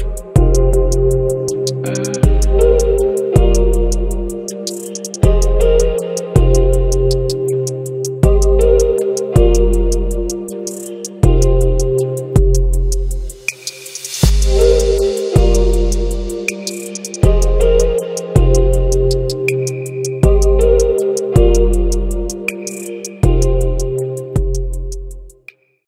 you.